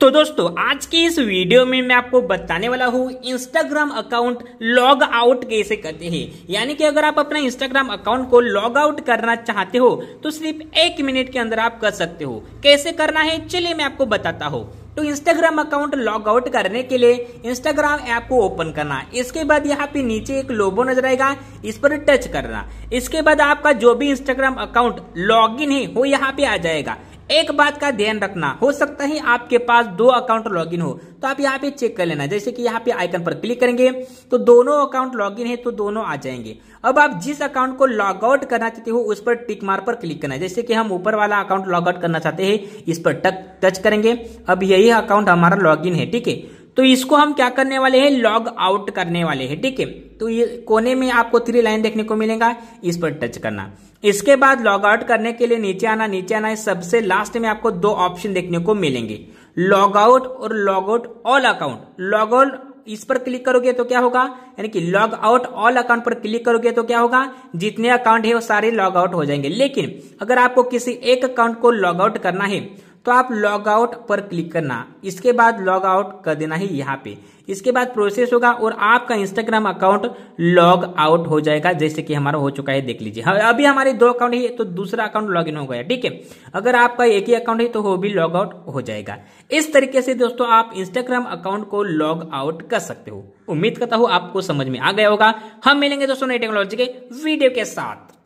तो दोस्तों, आज की इस वीडियो में मैं आपको बताने वाला हूँ इंस्टाग्राम अकाउंट लॉग आउट कैसे करते हैं। यानी कि अगर आप अपना इंस्टाग्राम अकाउंट को लॉग आउट करना चाहते हो तो सिर्फ़ एक मिनट के अंदर आप कर सकते हो। कैसे करना है, चलिए मैं आपको बताता हूँ। तो इंस्टाग्राम अकाउंट लॉग आउट करने के लिए इंस्टाग्राम ऐप को ओपन करना। इसके बाद यहाँ पे नीचे एक लोगो नज़र आएगा, इस पर टच करना। इसके बाद आपका जो भी इंस्टाग्राम अकाउंट लॉग है, वो यहाँ पे आ जाएगा। एक बात का ध्यान रखना, हो सकता है आपके पास दो अकाउंट लॉगिन हो तो आप यहाँ पे चेक कर लेना, जैसे कि यहाँ पे आइकन पर क्लिक करेंगे तो दोनों अकाउंट लॉगिन है तो दोनों आ जाएँगे। अब आप जिस अकाउंट को लॉग आउट करना चाहते हो, उस पर टिक मार पर क्लिक करना है, जैसे कि हम ऊपर वाला अकाउंट लॉग आउट करना चाहते हैं, इस पर टच करेंगे। अब यही अकाउंट हमारा लॉग है, ठीक है? तो इसको हम क्या करने वाले हैं? लॉग आउट करने वाले हैं, ठीक है? तो ये कोने में आपको थ्री लाइन देखने को मिलेगा, इस पर टच करना। इसके बाद लॉग आउट करने के लिए नीचे आना नीचे आना सबसे लास्ट में आपको दो ऑप्शन देखने को मिलेंगे। लॉग आउट और log out all account log out इस पर क्लिक करोगे तो क्या होगा? यानी कि लॉग आउट ऑल अकाउंट पर क्लिक करोगे तो क्या होगा? जितने अकाउंट है वो सारे लॉग आउट हो जाएँगे। लेकिन अगर आपको किसी एक अकाउंट को लॉग आउट करना है तो आप लॉग आउट पर क्लिक करना। इसके बाद लॉग आउट कर देना है यहाँ पे। इसके बाद प्रोसेस होगा और आपका इंस्टाग्राम अकाउंट लॉग आउट हो जाएगा जैसे कि हमारा हो चुका है देख लीजिए। हाँ, अभी हमारे दो अकाउंट है तो दूसरा अकाउंट लॉग इन हो गया ठीक है? अगर आपका एक ही अकाउंट है तो वो भी लॉग आउट हो जाएगा। इस तरीके से दोस्तों आप इंस्टाग्राम अकाउंट को लॉग आउट कर सकते हो। उम्मीद करता हूँ आपको समझ में आ गया होगा। हम मिलेंगे दोस्तों नई टेक्नोलॉजी के वीडियो के साथ।